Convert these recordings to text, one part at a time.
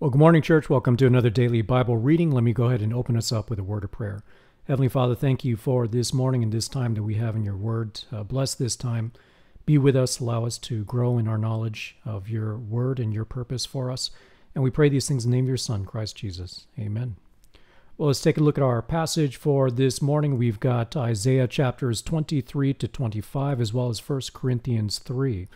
Well, good morning, church. Welcome to another daily Bible reading. Let me go ahead and open us up with a word of prayer. Heavenly Father, thank you for this morning and this time that we have in your word. Uh, bless this time. Be with us. Allow us to grow in our knowledge of your word and your purpose for us. And we pray these things in the name of your Son, Christ Jesus. Amen. Well, let's take a look at our passage for this morning. We've got Isaiah chapters 23 to 25, as well as 1 Corinthians 3.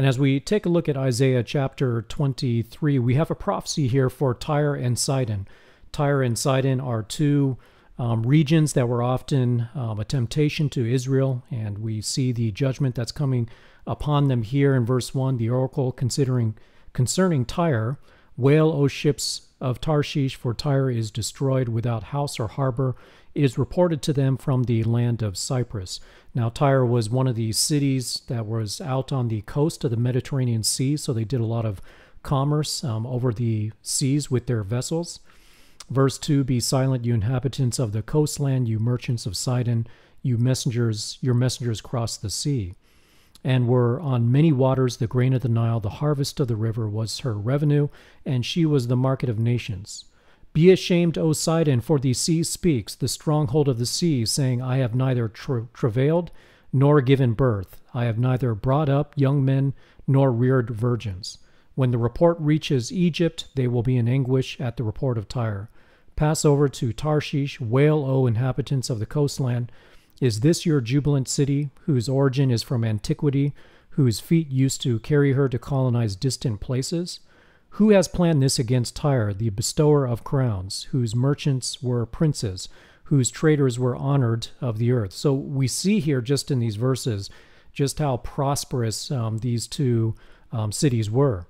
And as we take a look at Isaiah chapter 23, we have a prophecy here for Tyre and Sidon. Tyre and Sidon are two um, regions that were often um, a temptation to Israel, and we see the judgment that's coming upon them here in verse 1. The oracle considering concerning Tyre, Wail, O ships of Tarshish, for Tyre is destroyed without house or harbor is reported to them from the land of Cyprus. Now, Tyre was one of the cities that was out on the coast of the Mediterranean Sea, so they did a lot of commerce um, over the seas with their vessels. Verse 2 Be silent, you inhabitants of the coastland, you merchants of Sidon, you messengers, your messengers cross the sea. And were on many waters the grain of the Nile, the harvest of the river was her revenue, and she was the market of nations. Be ashamed, O Sidon, for the sea speaks, the stronghold of the sea, saying, I have neither tra- travailed nor given birth. I have neither brought up young men nor reared virgins. When the report reaches Egypt, they will be in anguish at the report of Tyre. Pass over to Tarshish, wail, O inhabitants of the coastland. Is this your jubilant city, whose origin is from antiquity, whose feet used to carry her to colonize distant places? Who has planned this against Tyre, the bestower of crowns, whose merchants were princes, whose traders were honored of the earth? So we see here, just in these verses, just how prosperous um, these two um, cities were.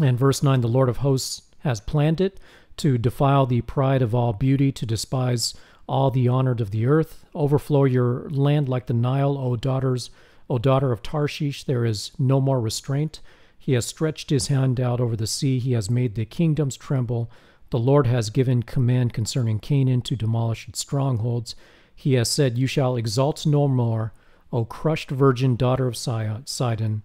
And verse 9 the Lord of hosts has planned it to defile the pride of all beauty, to despise all the honored of the earth. Overflow your land like the Nile, O daughters, O daughter of Tarshish. There is no more restraint. He has stretched his hand out over the sea. He has made the kingdoms tremble. The Lord has given command concerning Canaan to demolish its strongholds. He has said, You shall exalt no more, O crushed virgin daughter of Sidon.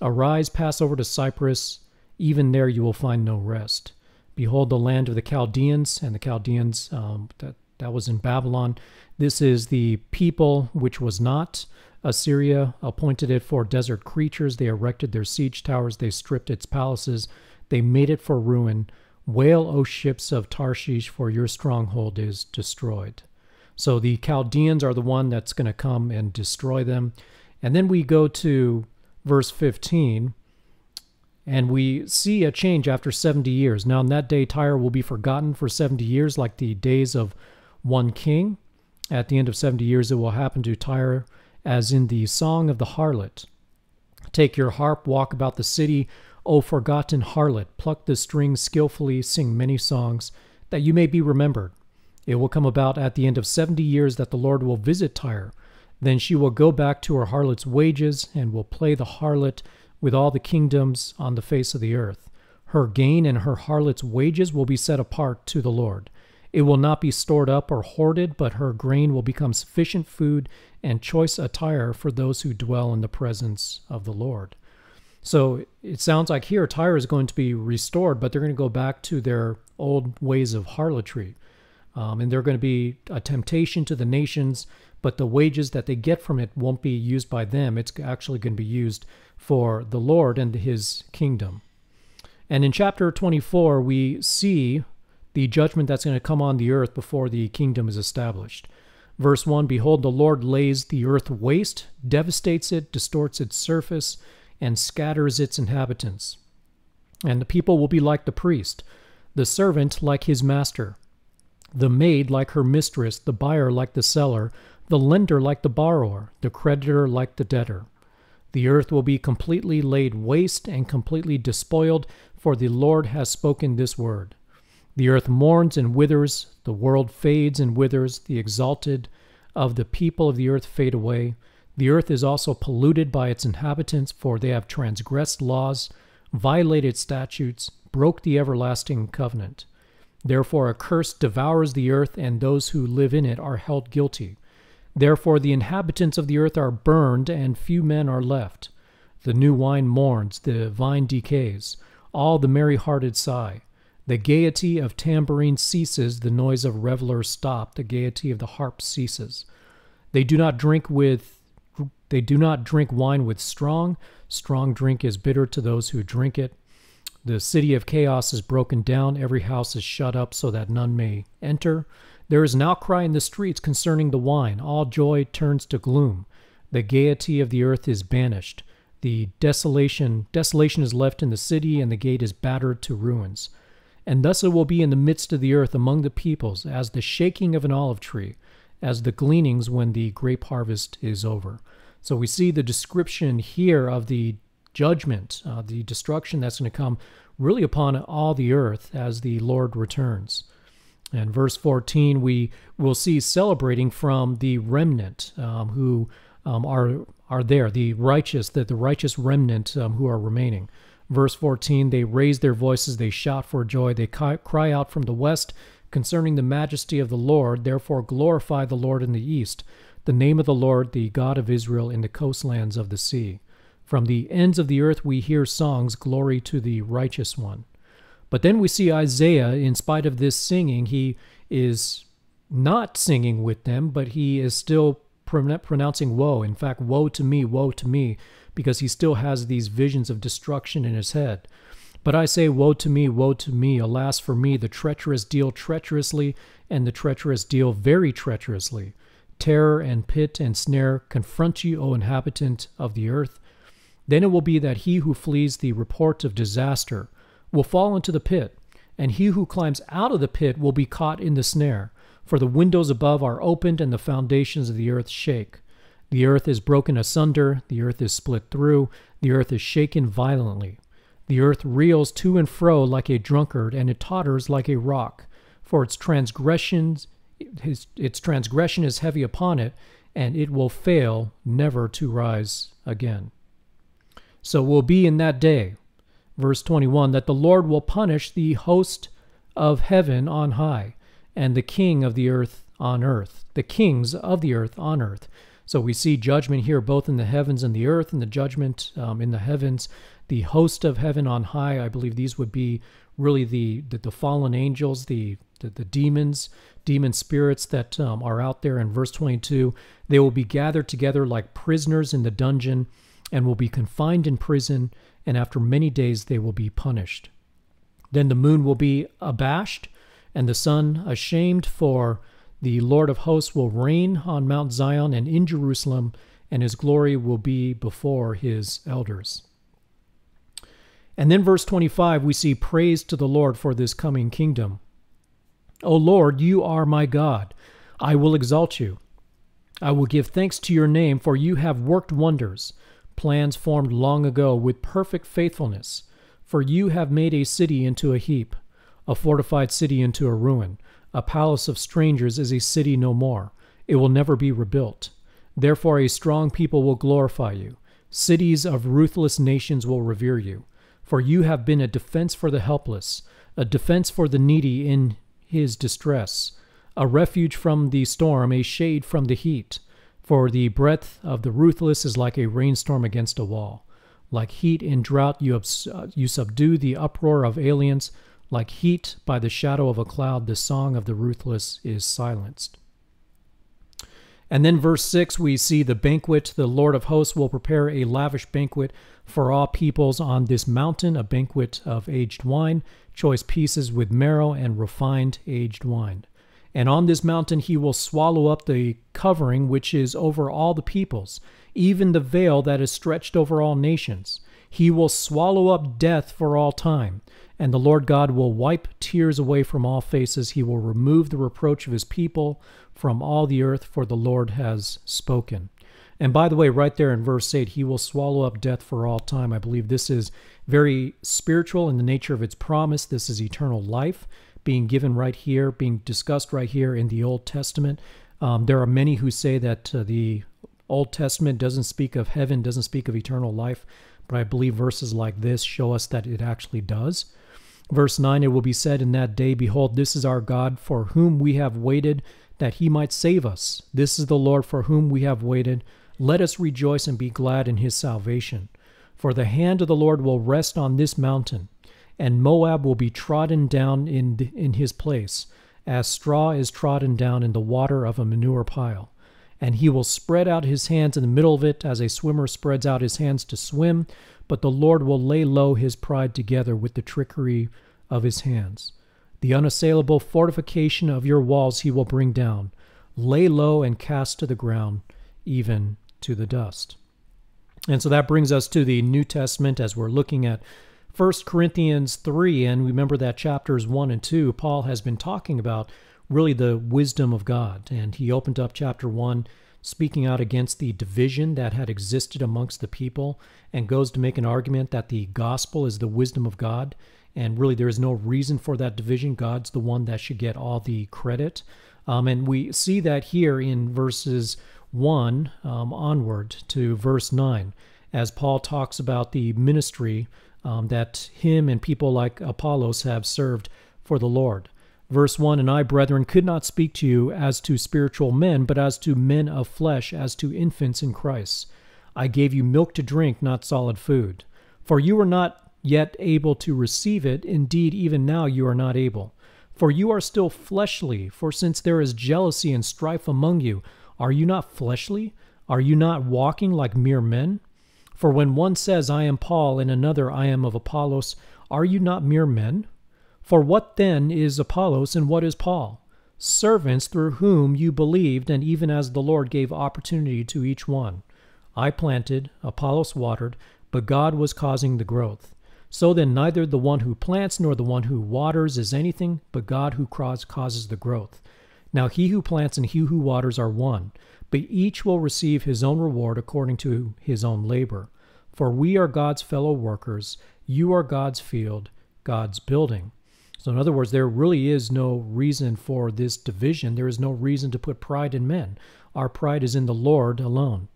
Arise, pass over to Cyprus. Even there you will find no rest. Behold the land of the Chaldeans, and the Chaldeans, um, that, that was in Babylon. This is the people which was not. Assyria appointed it for desert creatures. They erected their siege towers. They stripped its palaces. They made it for ruin. Wail, O ships of Tarshish, for your stronghold is destroyed. So the Chaldeans are the one that's going to come and destroy them. And then we go to verse 15, and we see a change after 70 years. Now, in that day, Tyre will be forgotten for 70 years, like the days of one king. At the end of 70 years, it will happen to Tyre as in the Song of the Harlot. Take your harp, walk about the city, O forgotten harlot, pluck the strings skillfully, sing many songs, that you may be remembered. It will come about at the end of seventy years that the Lord will visit Tyre. Then she will go back to her harlot's wages, and will play the harlot with all the kingdoms on the face of the earth. Her gain and her harlot's wages will be set apart to the Lord. It will not be stored up or hoarded, but her grain will become sufficient food and choice attire for those who dwell in the presence of the Lord. So it sounds like here Tyre is going to be restored, but they're going to go back to their old ways of harlotry. Um, and they're going to be a temptation to the nations, but the wages that they get from it won't be used by them. It's actually going to be used for the Lord and his kingdom. And in chapter 24, we see the judgment that's going to come on the earth before the kingdom is established. Verse 1 Behold, the Lord lays the earth waste, devastates it, distorts its surface, and scatters its inhabitants. And the people will be like the priest, the servant like his master, the maid like her mistress, the buyer like the seller, the lender like the borrower, the creditor like the debtor. The earth will be completely laid waste and completely despoiled, for the Lord has spoken this word. The earth mourns and withers, the world fades and withers, the exalted of the people of the earth fade away. The earth is also polluted by its inhabitants, for they have transgressed laws, violated statutes, broke the everlasting covenant. Therefore, a curse devours the earth, and those who live in it are held guilty. Therefore, the inhabitants of the earth are burned, and few men are left. The new wine mourns, the vine decays, all the merry hearted sigh. The gaiety of tambourine ceases, the noise of revelers stop, the gaiety of the harp ceases. They do not drink with they do not drink wine with strong. Strong drink is bitter to those who drink it. The city of chaos is broken down, every house is shut up so that none may enter. There is an outcry in the streets concerning the wine. All joy turns to gloom. The gaiety of the earth is banished. The desolation desolation is left in the city, and the gate is battered to ruins. And thus it will be in the midst of the earth among the peoples, as the shaking of an olive tree, as the gleanings when the grape harvest is over. So we see the description here of the judgment, uh, the destruction that's going to come really upon all the earth as the Lord returns. And verse 14, we will see celebrating from the remnant um, who um, are are there, the righteous, that the righteous remnant um, who are remaining. Verse 14 They raise their voices, they shout for joy, they cry out from the west concerning the majesty of the Lord. Therefore, glorify the Lord in the east, the name of the Lord, the God of Israel, in the coastlands of the sea. From the ends of the earth we hear songs, Glory to the righteous one. But then we see Isaiah, in spite of this singing, he is not singing with them, but he is still pronouncing woe. In fact, woe to me, woe to me, because he still has these visions of destruction in his head. But I say, Woe to me, woe to me, alas for me, the treacherous deal treacherously, and the treacherous deal very treacherously. Terror and pit and snare confront you, O inhabitant of the earth. Then it will be that he who flees the report of disaster will fall into the pit, and he who climbs out of the pit will be caught in the snare. For the windows above are opened, and the foundations of the earth shake. The earth is broken asunder, the earth is split through, the earth is shaken violently. The earth reels to and fro like a drunkard, and it totters like a rock. For its transgressions, his, its transgression is heavy upon it, and it will fail never to rise again. So will be in that day, verse 21, that the Lord will punish the host of heaven on high, and the king of the earth on earth, the kings of the earth on earth. So we see judgment here both in the heavens and the earth, and the judgment um, in the heavens. The host of heaven on high, I believe these would be really the, the, the fallen angels, the, the, the, demons, demon spirits that um, are out there in verse 22. They will be gathered together like prisoners in the dungeon and will be confined in prison, and after many days they will be punished. Then the moon will be abashed, and the sun ashamed, for the Lord of hosts will reign on Mount Zion and in Jerusalem, and his glory will be before his elders. And then, verse 25, we see praise to the Lord for this coming kingdom. O Lord, you are my God. I will exalt you. I will give thanks to your name, for you have worked wonders, plans formed long ago with perfect faithfulness. For you have made a city into a heap, a fortified city into a ruin. A palace of strangers is a city no more. It will never be rebuilt. Therefore, a strong people will glorify you. Cities of ruthless nations will revere you. For you have been a defense for the helpless, a defense for the needy in his distress, a refuge from the storm, a shade from the heat. For the breath of the ruthless is like a rainstorm against a wall. Like heat in drought, you, you subdue the uproar of aliens. Like heat by the shadow of a cloud, the song of the ruthless is silenced. And then, verse 6, we see the banquet. The Lord of hosts will prepare a lavish banquet for all peoples on this mountain, a banquet of aged wine, choice pieces with marrow, and refined aged wine. And on this mountain he will swallow up the covering which is over all the peoples, even the veil that is stretched over all nations. He will swallow up death for all time. And the Lord God will wipe tears away from all faces. He will remove the reproach of his people from all the earth, for the Lord has spoken. And by the way, right there in verse 8, he will swallow up death for all time. I believe this is very spiritual in the nature of its promise. This is eternal life being given right here, being discussed right here in the Old Testament. Um, there are many who say that uh, the Old Testament doesn't speak of heaven, doesn't speak of eternal life, but I believe verses like this show us that it actually does. Verse 9 It will be said in that day, Behold, this is our God, for whom we have waited, that he might save us. This is the Lord, for whom we have waited. Let us rejoice and be glad in his salvation. For the hand of the Lord will rest on this mountain, and Moab will be trodden down in, in his place, as straw is trodden down in the water of a manure pile. And he will spread out his hands in the middle of it, as a swimmer spreads out his hands to swim, but the Lord will lay low his pride together with the trickery of his hands. The unassailable fortification of your walls he will bring down, lay low and cast to the ground, even to the dust. And so that brings us to the New Testament as we're looking at 1 Corinthians 3. And remember that chapters 1 and 2, Paul has been talking about really the wisdom of God. And he opened up chapter 1 speaking out against the division that had existed amongst the people and goes to make an argument that the gospel is the wisdom of God. And really, there is no reason for that division. God's the one that should get all the credit. Um, and we see that here in verses 1 um, onward to verse 9, as Paul talks about the ministry um, that him and people like Apollos have served for the Lord. Verse 1 And I, brethren, could not speak to you as to spiritual men, but as to men of flesh, as to infants in Christ. I gave you milk to drink, not solid food. For you were not yet able to receive it. Indeed, even now you are not able for you are still fleshly, for since there is jealousy and strife among you, are you not fleshly? Are you not walking like mere men? For when one says, I am Paul, and another, I am of Apollos, are you not mere men? For what then is Apollos, and what is Paul? Servants through whom you believed, and even as the Lord gave opportunity to each one. I planted, Apollos watered, but God was causing the growth. So then, neither the one who plants nor the one who waters is anything, but God who causes the growth. Now, he who plants and he who waters are one, but each will receive his own reward according to his own labor. For we are God's fellow workers, you are God's field, God's building. So, in other words, there really is no reason for this division. There is no reason to put pride in men. Our pride is in the Lord alone.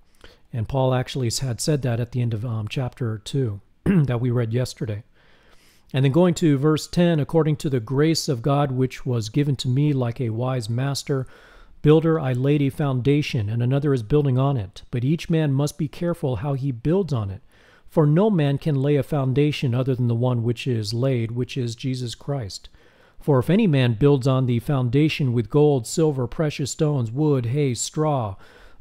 And Paul actually had said that at the end of um, chapter 2. that we read yesterday. And then going to verse 10 according to the grace of God which was given to me like a wise master, builder, I laid a foundation, and another is building on it. But each man must be careful how he builds on it. For no man can lay a foundation other than the one which is laid, which is Jesus Christ. For if any man builds on the foundation with gold, silver, precious stones, wood, hay, straw,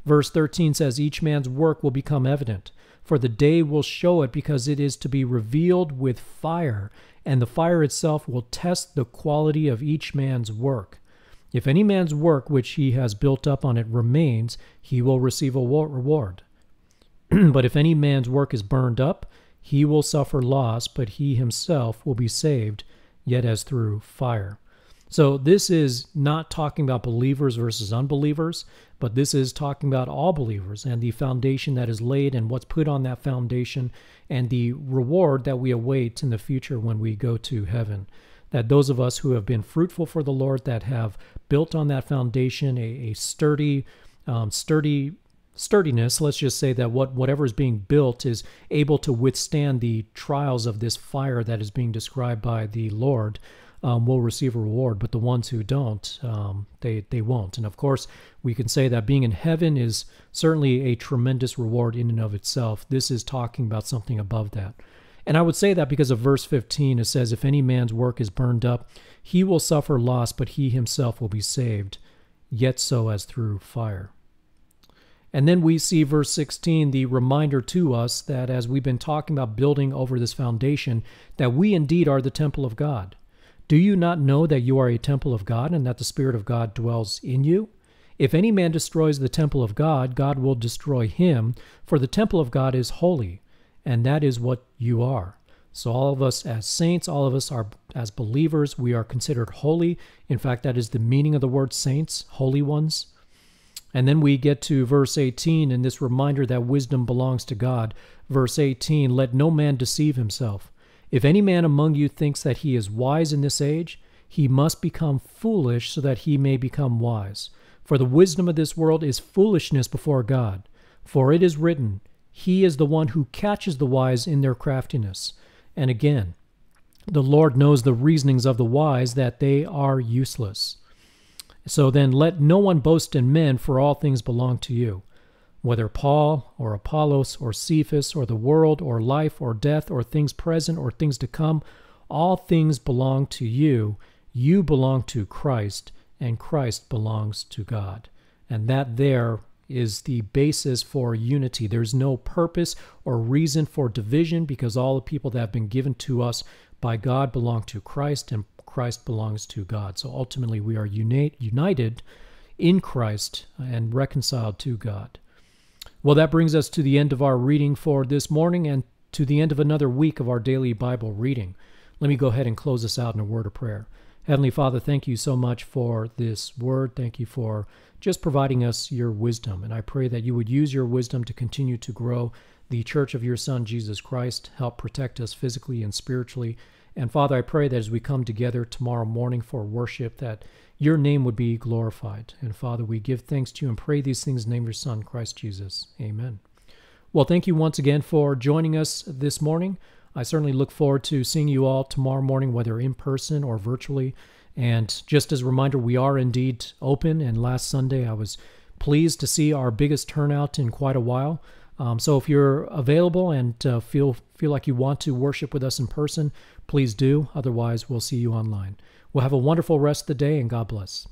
verse 13 says, each man's work will become evident for the day will show it because it is to be revealed with fire, and the fire itself will test the quality of each man's work. If any man's work which he has built up on it remains, he will receive a reward. but if any man's work is burned up, he will suffer loss, but he himself will be saved, yet as through fire. So this is not talking about believers versus unbelievers, but this is talking about all believers and the foundation that is laid and what's put on that foundation and the reward that we await in the future when we go to heaven. That those of us who have been fruitful for the Lord, that have built on that foundation a, a sturdy, um, sturdy sturdiness let's just say that what whatever is being built is able to withstand the trials of this fire that is being described by the lord um, will receive a reward, but the ones who don't, um, they they won't. And of course, we can say that being in heaven is certainly a tremendous reward in and of itself. This is talking about something above that. And I would say that because of verse 15, it says, If any man's work is burned up, he will suffer loss, but he himself will be saved, yet so as through fire. And then we see verse 16, the reminder to us that as we've been talking about building over this foundation, that we indeed are the temple of God. Do you not know that you are a temple of God and that the Spirit of God dwells in you? If any man destroys the temple of God, God will destroy him, for the temple of God is holy, and that is what you are. So, all of us as saints, all of us are as believers, we are considered holy. In fact, that is the meaning of the word saints, holy ones. And then we get to verse 18 and this reminder that wisdom belongs to God. Verse 18 Let no man deceive himself. If any man among you thinks that he is wise in this age, he must become foolish so that he may become wise. For the wisdom of this world is foolishness before God. For it is written, He is the one who catches the wise in their craftiness. And again, the Lord knows the reasonings of the wise that they are useless. So then let no one boast in men, for all things belong to you whether Paul or Apollos or Cephas or the world or life or death or things present or things to come, All things belong to you. You belong to Christ, and Christ belongs to God. And that there is the basis for unity. There's no purpose or reason for division because all the people that have been given to us by God belong to Christ and Christ belongs to God. So ultimately, we are unite, united in Christ and reconciled to God. Well, that brings us to the end of our reading for this morning and to the end of another week of our daily Bible reading. Let me go ahead and close us out in a word of prayer. Heavenly Father, thank you so much for this word. Thank you for just providing us your wisdom. And I pray that you would use your wisdom to continue to grow the church of your Son, Jesus Christ, help protect us physically and spiritually. And Father, I pray that as we come together tomorrow morning for worship, that your name would be glorified. And Father, we give thanks to you and pray these things in the name of your Son, Christ Jesus. Amen. Well, thank you once again for joining us this morning. I certainly look forward to seeing you all tomorrow morning, whether in person or virtually. And just as a reminder, we are indeed open. And last Sunday, I was pleased to see our biggest turnout in quite a while. Um, so if you're available and uh, feel feel like you want to worship with us in person, please do. Otherwise, we'll see you online. We'll have a wonderful rest of the day and God bless.